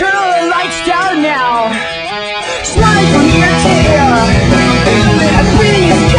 Turn all the lights down now. Slide from ear to ear. Breathing is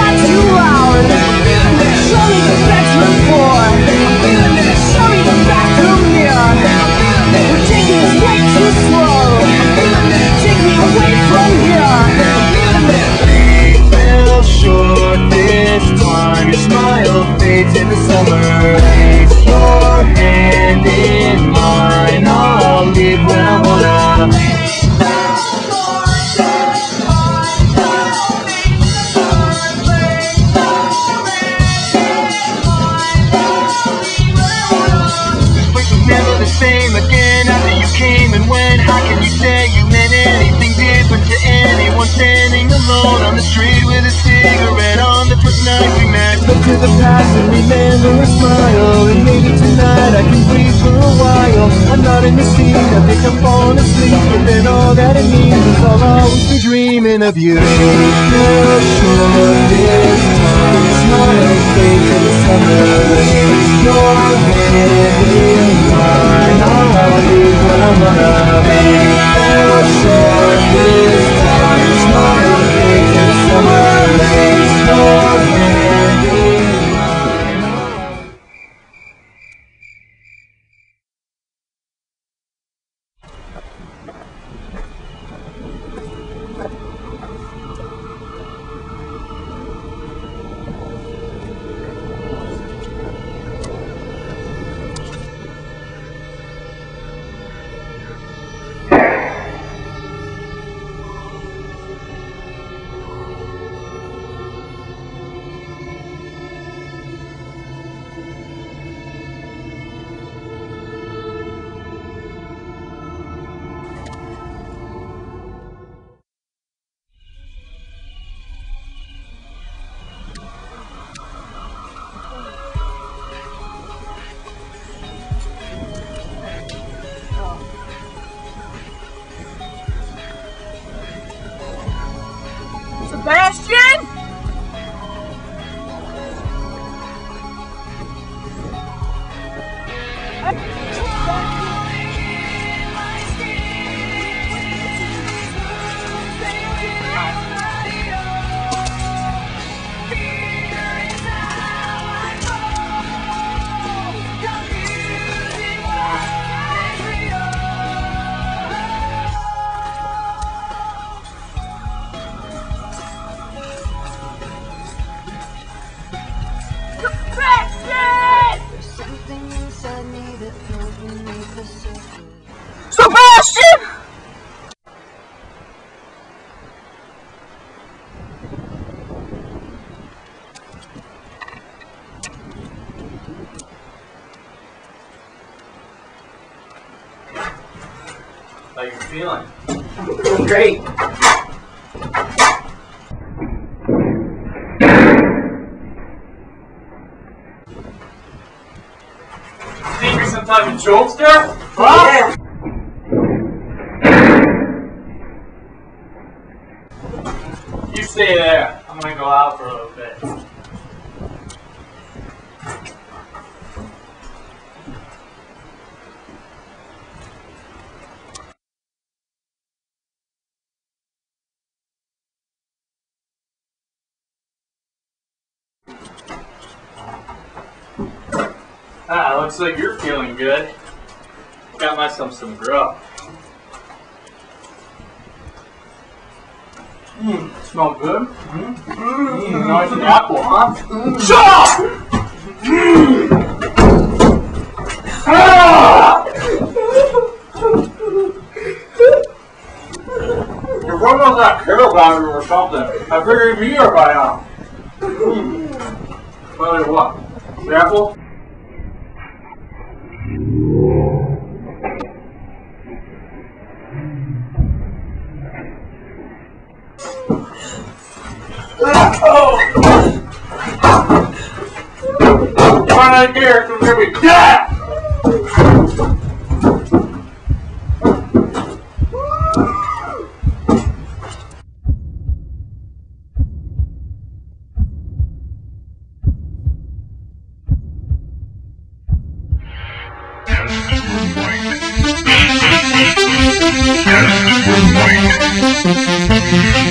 the past and remember a smile. And maybe tonight I can breathe for a while. I'm not in the scene, I think I'm falling asleep. But then all that it means is I'll always be dreaming of you. Now sure this time Smile, fade in the summer. Your hand in mine I'll always what I wanna How you feeling? Great. Think you're some type of jokester? Huh? You stay there. I'm gonna go out for a little bit. Ah, looks like you're feeling good. Got myself some grub. Mmm, smell good. Mmm, mm, nice apple, huh? Shut up! Mm. Ah! Your must not care about you or something. I figured you'd be here by now. Mm. Tell you what, apple? Run out here, it's gonna be dead!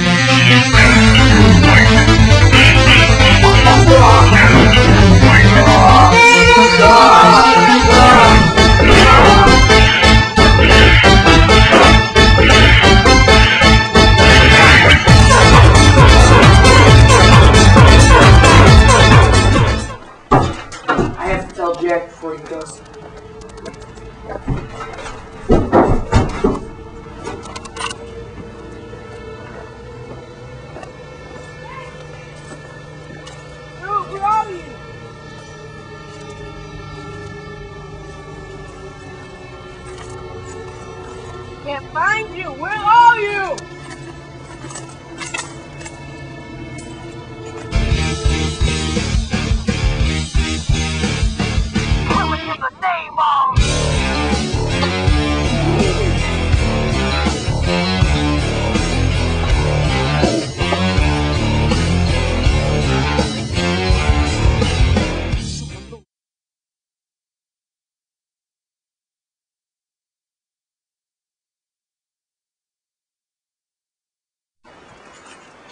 Find you. Where are you?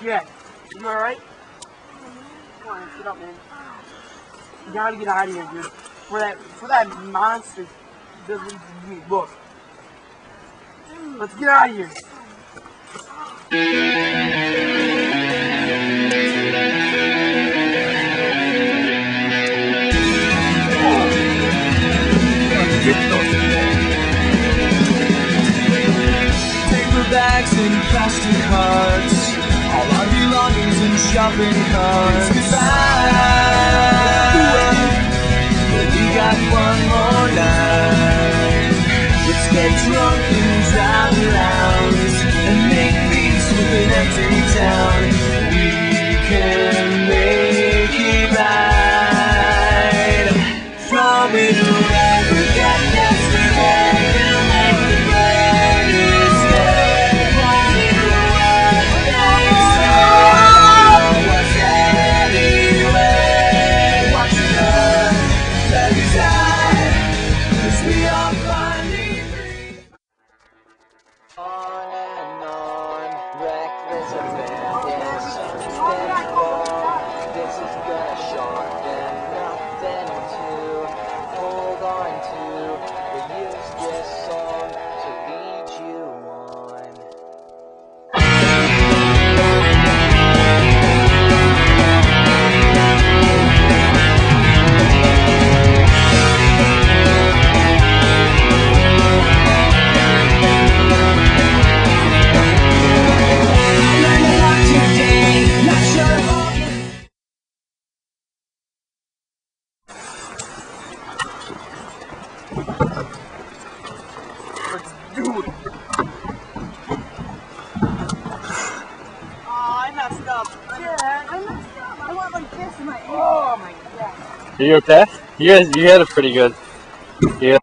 Jack, you alright? Come on, get up, man. You gotta get out of here, dude. For that, for that monster doesn't. Look. Let's get out of here. Paper bags and plastic hearts All our belongings in shopping carts. Goodbye. But we got one more night Let's get drunk and drive around And make peace with an empty town It. Oh, I messed up. Yeah, I messed up. I went like this in my Oh my god. Are you okay? You guys, you had it pretty good. Yeah.